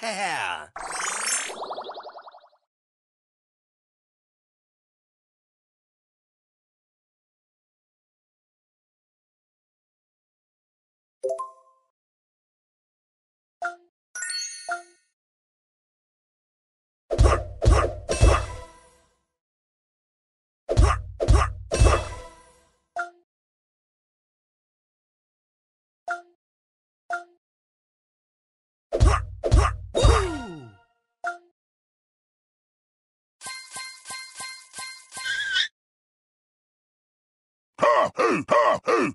Yeah! Ha! Hoo! Ha! Hoo!